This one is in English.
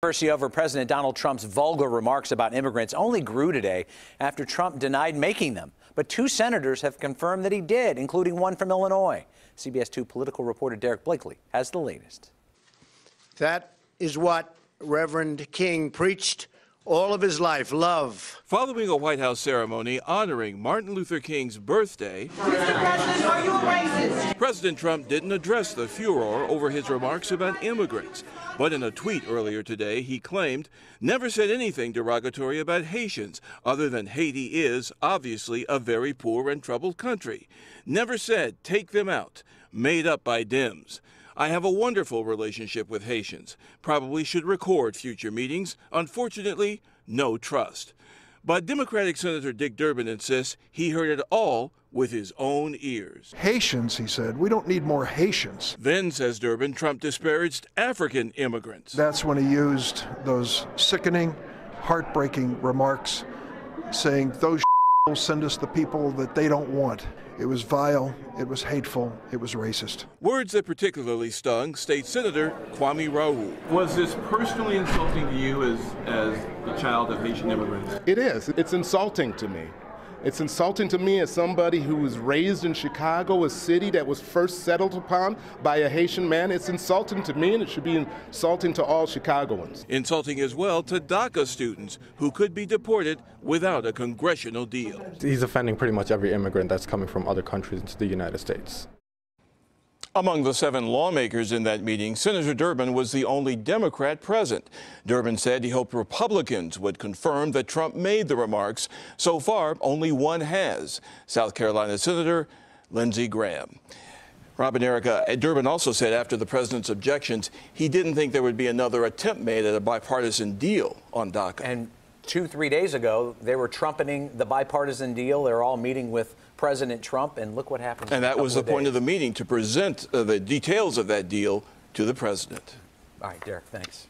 Controversy over President Donald Trump's vulgar remarks about immigrants only grew today after Trump denied making them. But two senators have confirmed that he did, including one from Illinois. CBS 2 political reporter Derrick Blakley has the latest. That is what Reverend King preached all of his life love. Following a White House ceremony honoring Martin Luther King's birthday, Mr. President, are you a racist? President Trump didn't address the furor over his remarks about immigrants. But in a tweet earlier today, he claimed never said anything derogatory about Haitians, other than Haiti is obviously a very poor and troubled country. Never said take them out, made up by Dems. I have a wonderful relationship with Haitians. Probably should record future meetings. Unfortunately, no trust. But Democratic Senator Dick Durbin insists he heard it all with his own ears. Haitians, he said. We don't need more Haitians. Then, says Durbin, Trump disparaged African immigrants. That's when he used those sickening, heartbreaking remarks saying those will send us the people that they don't want. It was vile, it was hateful, it was racist. Words that particularly stung State Senator Kwame Raoul. Was this personally insulting to you as, as the child of Haitian immigrants? It is. It's insulting to me. It's insulting to me as somebody who was raised in Chicago, a city that was first settled upon by a Haitian man. It's insulting to me, and it should be insulting to all Chicagoans. Insulting as well to DACA students who could be deported without a congressional deal. He's offending pretty much every immigrant that's coming from other countries into the United States. Among the seven lawmakers in that meeting, Senator Durbin was the only Democrat present. Durbin said he hoped Republicans would confirm that Trump made the remarks. So far, only one has South Carolina Senator Lindsey Graham. Robin Erica, uh, Durbin also said after the president's objections, he didn't think there would be another attempt made at a bipartisan deal on DACA. And two, three days ago, they were trumpeting the bipartisan deal. They're all meeting with President Trump, and look what happened. And that was the point of the meeting to present uh, the details of that deal to the president. All right, Derrick, thanks.